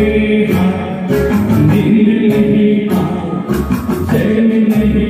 नहीं है दिल नहीं है जय नहीं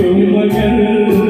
Kumbhakar